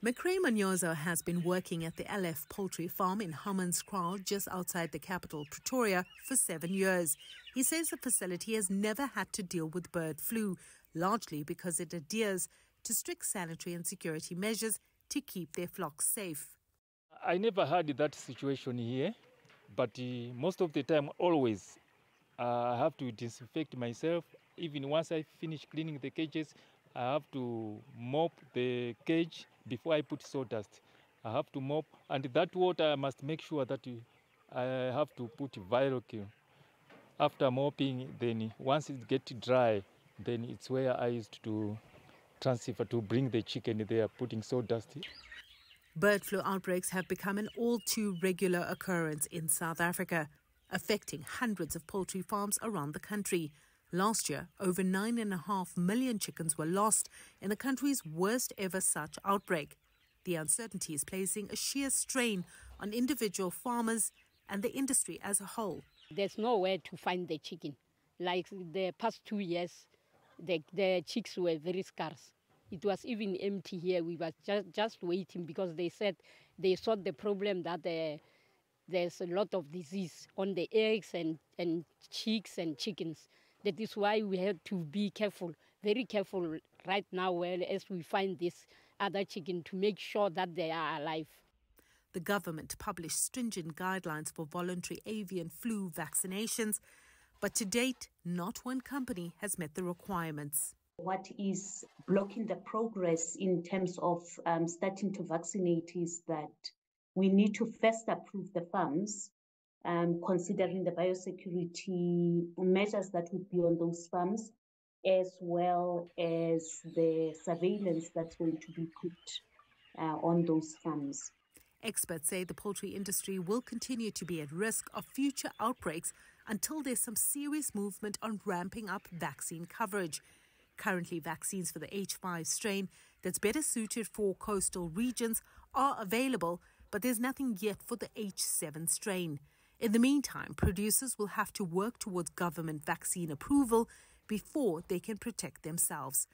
Mackray Manyozo has been working at the LF poultry farm in Hammanskraal, just outside the capital, Pretoria, for seven years. He says the facility has never had to deal with bird flu, largely because it adheres to strict sanitary and security measures to keep their flocks safe. I never had that situation here, but uh, most of the time, always, uh, I have to disinfect myself. Even once I finish cleaning the cages, I have to mop the cage before I put sawdust. I have to mop, and that water I must make sure that I have to put viral kill. After mopping, then once it gets dry, then it's where I used to transfer to bring the chicken there, putting sawdust. Bird flu outbreaks have become an all too regular occurrence in South Africa, affecting hundreds of poultry farms around the country. Last year, over 9.5 million chickens were lost in the country's worst ever such outbreak. The uncertainty is placing a sheer strain on individual farmers and the industry as a whole. There's nowhere to find the chicken. Like the past two years, the, the chicks were very scarce. It was even empty here. We were just, just waiting because they said they saw the problem that the, there's a lot of disease on the eggs and, and chicks and chickens. That is why we have to be careful, very careful right now well, as we find this other chicken to make sure that they are alive. The government published stringent guidelines for voluntary avian flu vaccinations, but to date, not one company has met the requirements. What is blocking the progress in terms of um, starting to vaccinate is that we need to first approve the farms um, considering the biosecurity measures that would be on those farms, as well as the surveillance that's going to be put uh, on those farms. Experts say the poultry industry will continue to be at risk of future outbreaks until there's some serious movement on ramping up vaccine coverage. Currently, vaccines for the H5 strain that's better suited for coastal regions are available, but there's nothing yet for the H7 strain. In the meantime, producers will have to work towards government vaccine approval before they can protect themselves.